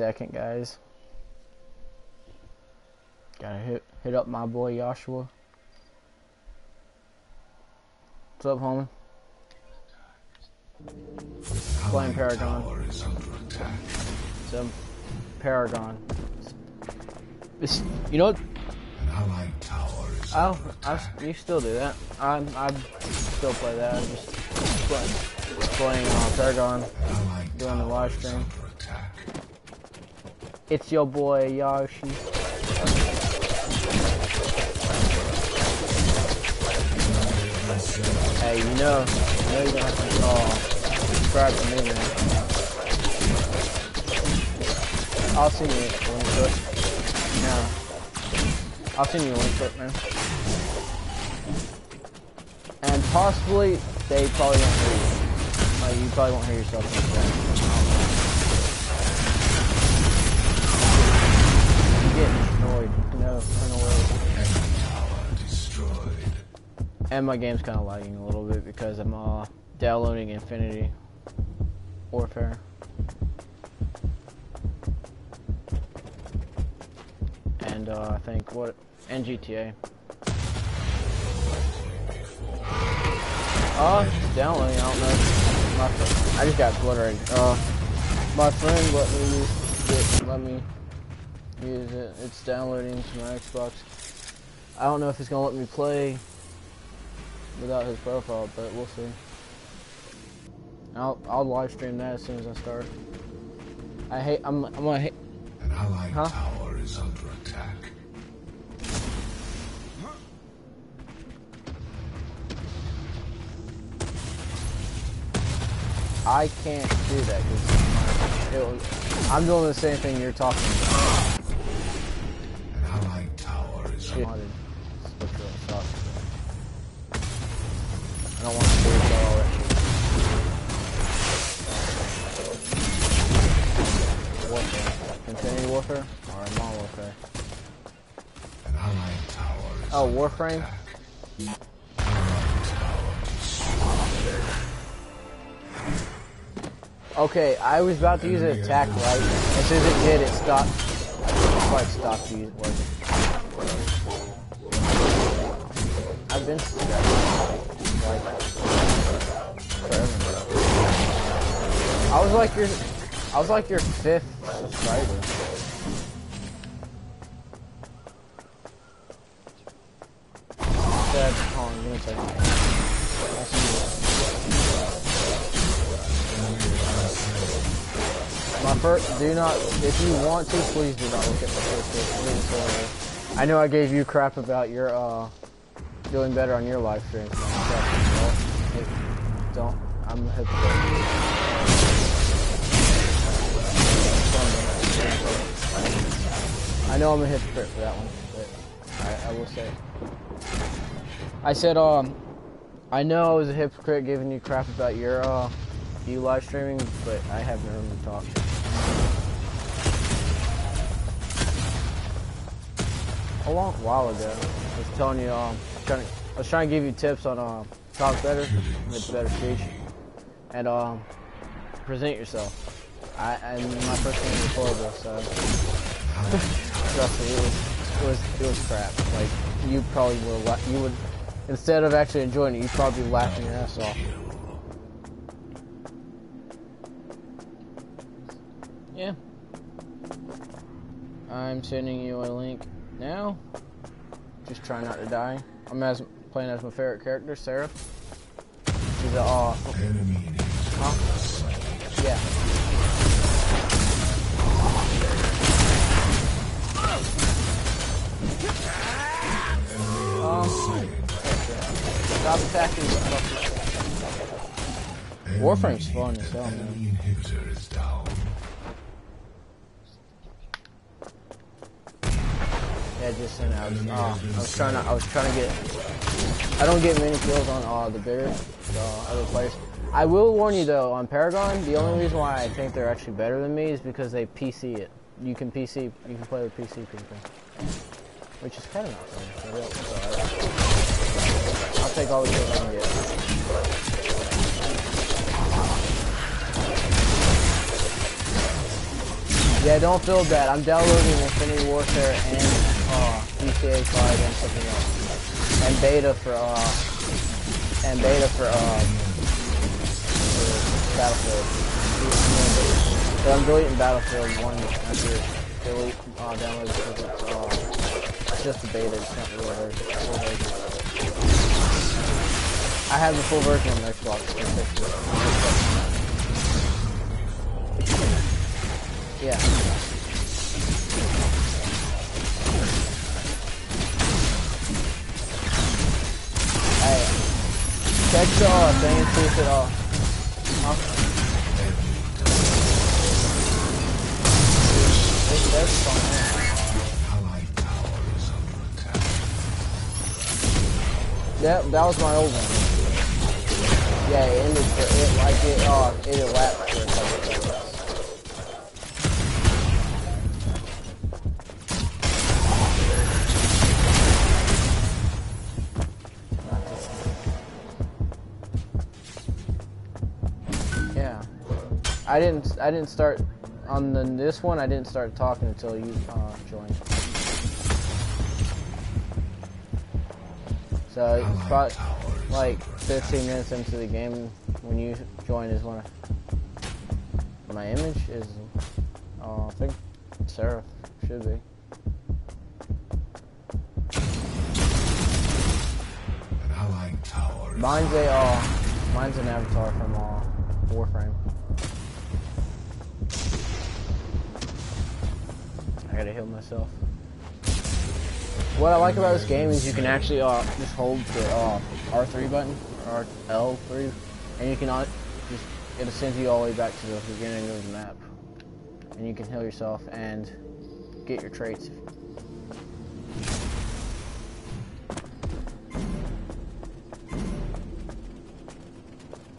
second, guys. Gotta hit hit up my boy Joshua. What's up, homie? Playing Paragon. Some Paragon. This, you know what? Oh, I, you still do that. I I still play that. I'm just playing, playing uh, Paragon, doing the live stream. It's your boy Yoshi. Hey, you know, you know you don't have to uh, subscribe to me, man. I'll send you a link to it. No. I'll send you a link to it, man. And possibly, they probably won't hear you. Like, you probably won't hear yourself And my game's kind of lagging a little bit because I'm uh, downloading Infinity Warfare. And uh, I think what and GTA. Oh, it's downloading. I don't know. My friend, I just got obliterated. Uh, my friend let me use it. Let me use it. It's downloading to my Xbox. I don't know if it's gonna let me play without his profile, but we'll see. I'll I'll live stream that as soon as I start. I hate I'm I'm gonna hate. An allied Huh? tower is under attack. I can't do that because I'm doing the same thing you're talking about. I don't want to do it all that shit. Warfare. Infinity Warfare? Or Modern Warfare? an allied tower is Oh, Warframe? attack. Allied tower destroyed. Okay, I was about to use an attack right. As soon as it did, it stopped. That's why it stopped using working. I've been like forever. I was like your, I was like your fifth subscriber. Dad, hold on, give me a second. I'll see you. My first, do not, if you want to, please do not look at my first pic. Leave it over. I know I gave you crap about your, uh, doing better on your live streams. man. Well, Don't, I'm a hypocrite. I know I'm a hypocrite for that one, but I, I will say. I said, um, I know I was a hypocrite giving you crap about your, uh, you live streaming, but I have no room to talk. A long while ago, I was telling you, um, trying to, I was trying to give you tips on, um, talk better, get better speech, and, um, present yourself. I, and my first name was horrible, so trust me, it was, it was, it was crap. Like, you probably la- you would, instead of actually enjoying it, you'd probably be laughing your ass off. Yeah. I'm sending you a link now. Just try not to die. I'm as playing as my favorite character, Sarah. She's a uh, huh? Yeah. Um, stop attacking. Warframe's fun as hell, man. enemy inhibitor is down. Yeah, just sent out. Uh, I was trying to. I was trying to get. I don't get many kills on uh, the bigger uh, other players. I will warn you though, on Paragon, the only reason why I think they're actually better than me is because they PC it. You can PC. You can play with PC people, which is kind of real, so I'll take all the kills I can get. Yeah, don't feel bad. I'm downloading Infinity Warfare and uh, GTA 5 and something else, and beta for uh, and beta for um, for Battlefield. So I'm deleting Battlefield 1 after delete uh, download because it's uh, just a beta. It's not the real version. Full version. I have the full version on Xbox 360. Yeah. Check the thing and see if it all. Huh? Attack. Yeah, that was my old one. Yeah, it ended for it like it uh it elapsed for a I didn't I didn't start on the this one I didn't start talking until you uh, joined. So it's about like 15 minutes into the game when you join is when I, my image is, uh, I think Sarah should be. An allied tower Mine's a, uh, mine's an avatar from uh, Warframe. Gotta heal myself. What I like about this game is you can actually uh, just hold the uh, R3 button, or L3, and you can uh, just, it'll send you all the way back to the beginning of the map. And you can heal yourself and get your traits.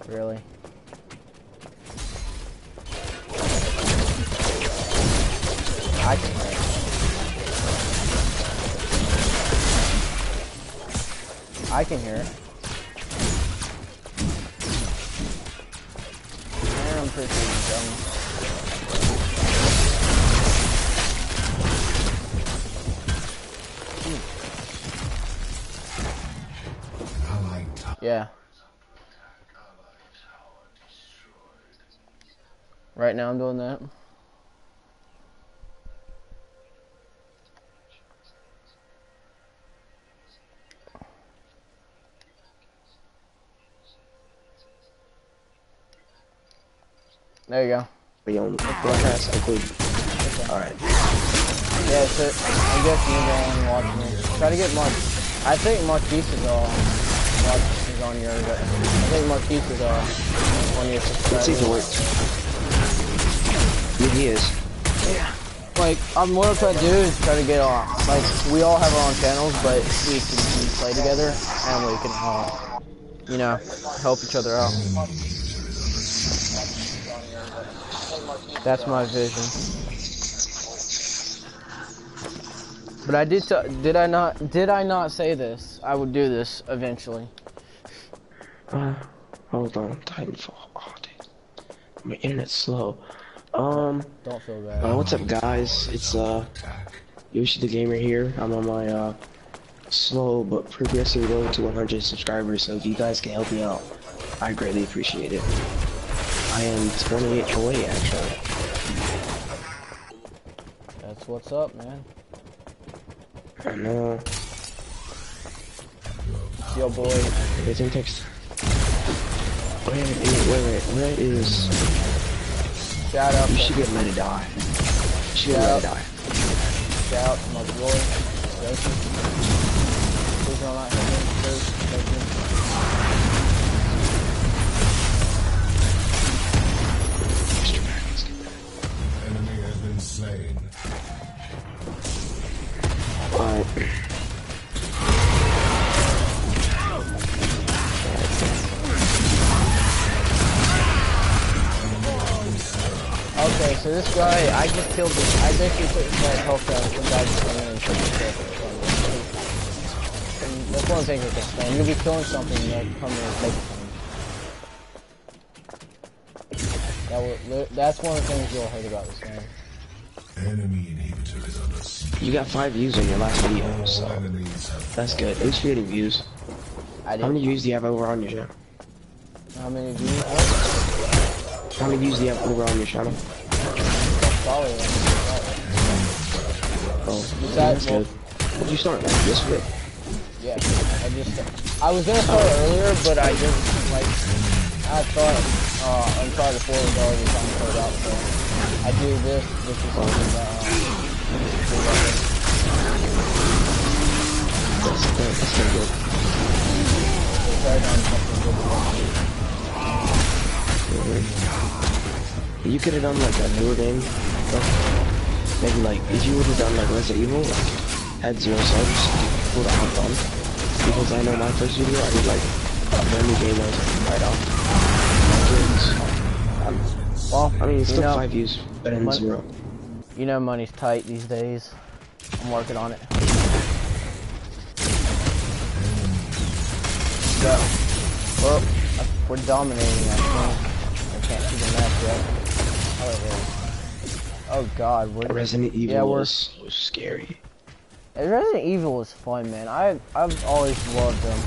Really? I can hear it. I'm pretty dumb. Hmm. Yeah. Right now I'm doing that. There you go. Are you on broadcast? Cool. Alright. Yeah, so I guess you're going watch me. Try to get Mark. I think Marquise is uh, Mark is on your. I think Marquise is one of your Let's see if it subscribers. works. Yeah, he is. Yeah. Like, um, what I'm trying to do is try to get on. Like, we all have our own channels, but we can play together and we can, uh, you know, help each other out. That's my vision. But I did. T- did I not? Did I not say this? I would do this eventually. Uh, hold on. Titanfall. Oh, dude. My internet's slow. Um, Don't feel bad. uh, what's up, guys? It's, uh, Yoshi the Gamer here. I'm on my, uh, slow but progressive road to 100 subscribers, so if you guys can help me out, I greatly appreciate it. I am 28 away, actually. That's what's up, man. I know. Yo, boy. It's in text. Wait, wait, wait, wait. Where is... Shout out. You should get let it die. You should get let it die. Shout out to my boy, Please don't let him please. Thank you. Mr. Baggins, get that. Enemy has been slain. Okay, so this guy, I just killed this. I basically took his guy's health down. Some guy just came in and took his health. That's one thing with this game. You'll be killing something and they'll come in and take it from you. That's one of the things you'll hate about this game. Enemy You got five views on your last video, so All enemies have that's good. At least you're getting views. How many views do you have over on your channel? How many views? How many views do you have over on your channel? Probably. Oh, that's good. Did you start like yesterday? Yeah, I just, I was gonna start earlier, but I didn't, like, I thought, uh, Uncharted 4 was already time to out, so I do this, this is something that, uh, I just do that. That's good. That's pretty good. Start on something good to You could have done like a newer game. Maybe like if you would have done like Resident Evil, like had zero subs, would have hopped on. Because I know my first video, I did like a brand new game. I was like right off. Well, I mean, it's still know, five views better than zero. You know money's tight these days. I'm working on it. So, we're, we're dominating, I think. I can't see the map yet. Oh, it is. Oh god, we're Resident Evil Yeah, we're- was scary. Resident Evil is fun, man. I I've always loved them.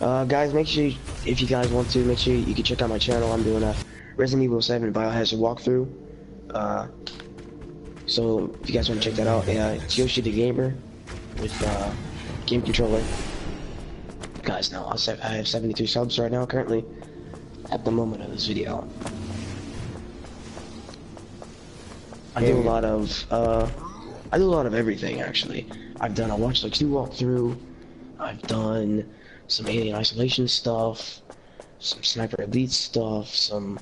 Uh, guys, make sure you, if you guys want to, make sure you can check out my channel. I'm doing a Resident Evil 7 Biohazard walkthrough. Uh, so if you guys want to check that out, yeah, it's Yoshi the Gamer with uh, game controller. Guys, now I have 72 subs right now currently at the moment of this video. I do a lot of uh, I do a lot of everything actually. I've done a Watch Dogs 2 walkthrough. I've done some Alien Isolation stuff, some Sniper Elite stuff, some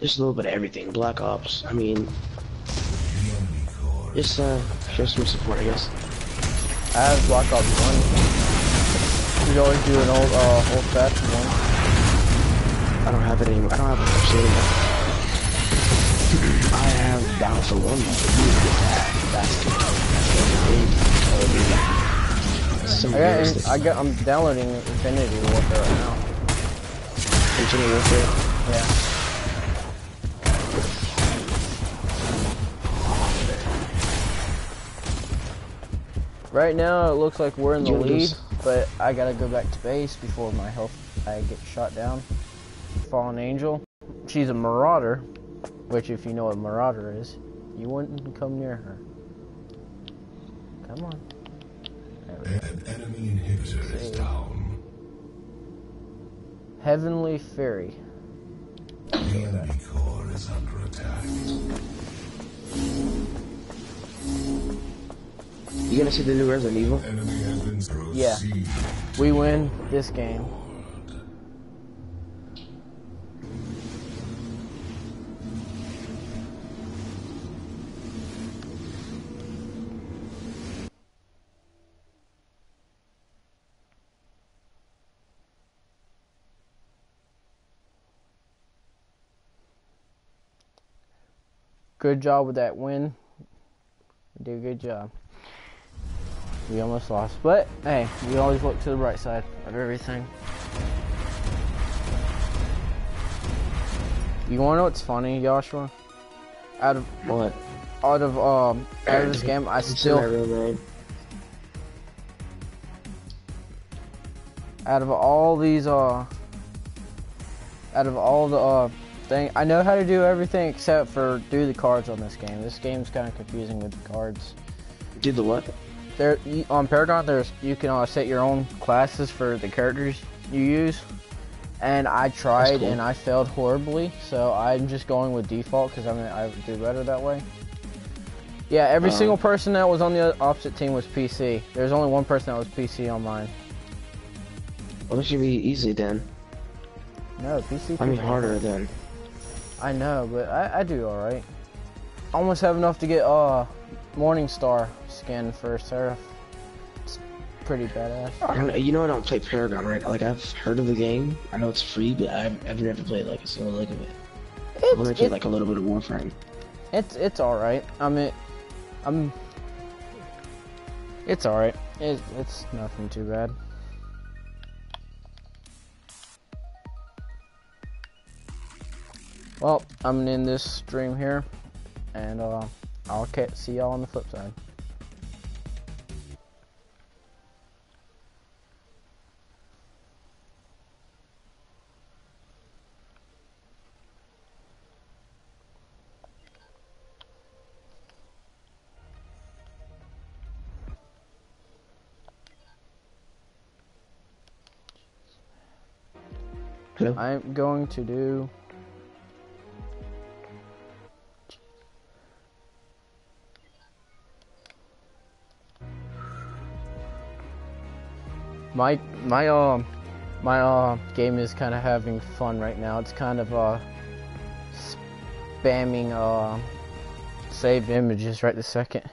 just a little bit of everything. Black Ops. I mean, The enemy core just uh, show some support, I guess. I have Black Ops 1. We always do an old uh old fashioned one. I don't have it anymore. I don't have it anymore. I have Battlefield 1 though. You get. That's good. That's so I got, I got, I'm downloading Infinity Warfare right now. Infinite Warfare. Yeah. Right now, it looks like we're in the You lead, but I gotta go back to base before my health I get shot down. Fallen Angel. She's a marauder, which if you know what marauder is, you wouldn't come near her. Come on. There we go. An enemy inhibitor is down. Heavenly Fairy. The enemy core is under attack. You gonna see the new Resident Evil? Enemy has been through Yeah. We win this game. Good job with that win. You did a good job. We almost lost, but hey, we always look to the bright side of everything. You wanna know what's funny, Joshua? Out of What? out of um out of this game, I It's in my still out of all these uh out of all the uh thing I know how to do everything except for do the cards on this game. This game's kind of confusing with the cards. Do the what? There you- on Paragon, there's you can uh, set your own classes for the characters you use, and I tried cool. and I failed horribly. So I'm just going with default because I mean I do better that way. Yeah, every Uh. single person that was on the opposite team was PC. There's only one person that was PC on mine. Well, this should be easy then. No, PC. I mean harder then. I know, but I, I do all right. Almost have enough to get uh Morningstar skin for Serath. It's pretty badass. I don't know. You know I don't play Paragon, right? Like I've heard of the game. I know it's free, but I've, I've never played like a single lick of it. I've only It's, like a little bit of Warframe. it's it's all right. I mean, I'm. It's all right. It's it's nothing too bad. Well, I'm end this stream here. and uh, I'll see y'all on the flip side. Hello? I'm going to do. My my uh my uh game is kind of having fun right now. It's kind of uh spamming uh save images right this second.